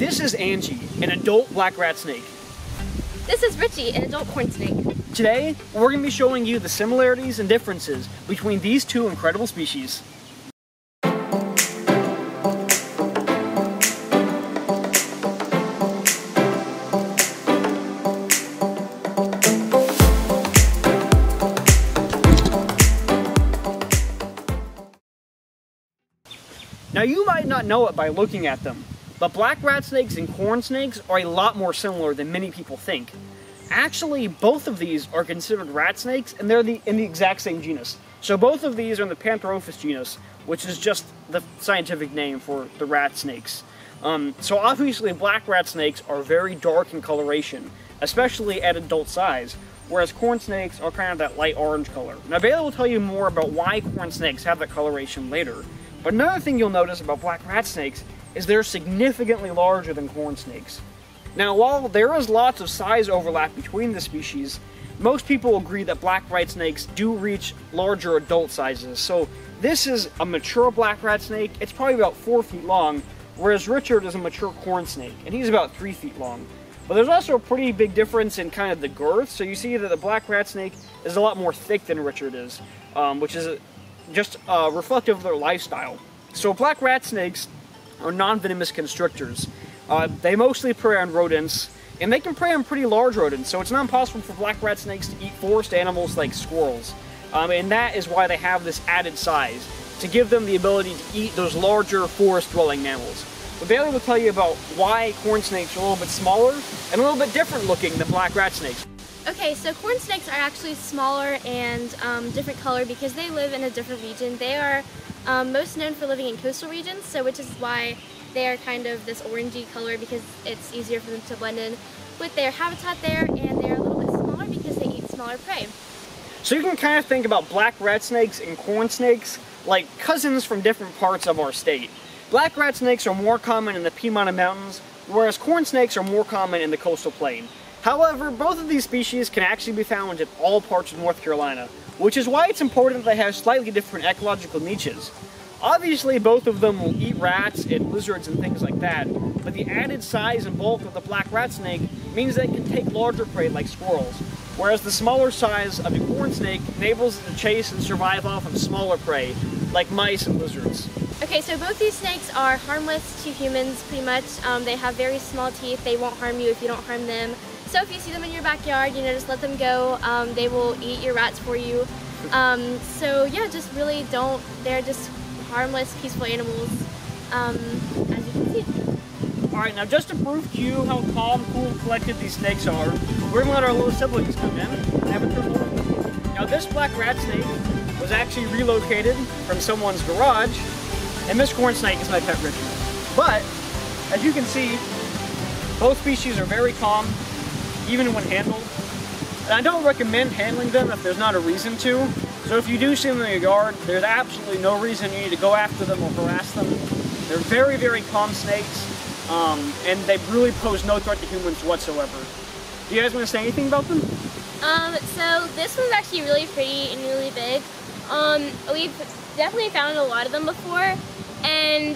This is Angie, an adult black rat snake. This is Richie, an adult corn snake. Today, we're going to be showing you the similarities and differences between these two incredible species. Now you might not know it by looking at them, but black rat snakes and corn snakes are a lot more similar than many people think. Actually, both of these are considered rat snakes, and they're the, in the exact same genus. So both of these are in the Pantherophis genus, which is just the scientific name for the rat snakes. Um, so obviously, black rat snakes are very dark in coloration, especially at adult size, whereas corn snakes are kind of that light orange color. Now Bailey will tell you more about why corn snakes have that coloration later, but another thing you'll notice about black rat snakes is they're significantly larger than corn snakes. Now, while there is lots of size overlap between the species, most people agree that black rat snakes do reach larger adult sizes. So this is a mature black rat snake. It's probably about four feet long, whereas Richard is a mature corn snake, and he's about three feet long. But there's also a pretty big difference in kind of the girth. So you see that the black rat snake is a lot more thick than Richard is, um, which is just uh, reflective of their lifestyle. So black rat snakes are non-venomous constrictors. Uh, they mostly prey on rodents, and they can prey on pretty large rodents, so it's not impossible for black rat snakes to eat forest animals like squirrels. Um, and that is why they have this added size, to give them the ability to eat those larger forest-dwelling mammals. But Bailey will tell you about why corn snakes are a little bit smaller and a little bit different looking than black rat snakes. Okay, so corn snakes are actually smaller and um, different color because they live in a different region. They are um, most known for living in coastal regions, so which is why they are kind of this orangey color because it's easier for them to blend in with their habitat there, and they're a little bit smaller because they eat smaller prey. So you can kind of think about black rat snakes and corn snakes like cousins from different parts of our state. Black rat snakes are more common in the Piedmont Mountains, whereas corn snakes are more common in the coastal plain. However, both of these species can actually be found in all parts of North Carolina, which is why it's important that they have slightly different ecological niches. Obviously, both of them will eat rats and lizards and things like that, but the added size and bulk of the black rat snake means that it can take larger prey like squirrels, whereas the smaller size of the corn snake enables it to chase and survive off of smaller prey, like mice and lizards. Okay, so both these snakes are harmless to humans pretty much. Um, they have very small teeth. They won't harm you if you don't harm them. So if you see them in your backyard, you know, just let them go. Um, they will eat your rats for you. Um, so yeah, just really don't, they're just harmless, peaceful animals, um, as you can see. Alright, now just to prove to you how calm, cool, and collected these snakes are, we're gonna let our little siblings come in and have a tour. Now this black rat snake was actually relocated from someone's garage, and this corn snake is my pet Richard. But, as you can see, both species are very calm, even when handled. And I don't recommend handling them if there's not a reason to. So if you do see them in your yard, there's absolutely no reason you need to go after them or harass them. They're very, very calm snakes, um, and they really pose no threat to humans whatsoever. Do you guys want to say anything about them? Um, so this one's actually really pretty and really big. Um, we've definitely found a lot of them before, and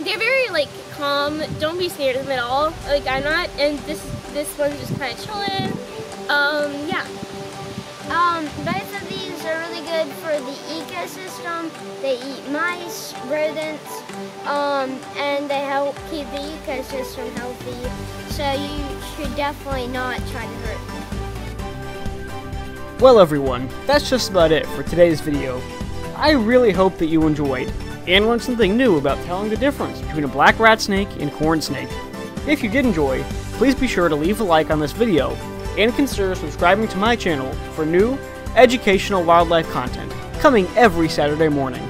they're very like calm. Don't be scared of them at all. Like I'm not, and this this one's just kind of chilling. Um, yeah. Um, both of these are really good for the ecosystem. They eat mice, rodents, um, and they help keep the ecosystem healthy. So you should definitely not try to hurt them. Well everyone, that's just about it for today's video. I really hope that you enjoyed and learned something new about telling the difference between a black rat snake and corn snake. If you did enjoy, please be sure to leave a like on this video and consider subscribing to my channel for new, educational wildlife content coming every Saturday morning.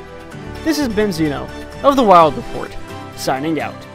This has been Zino of the Wild Report, signing out.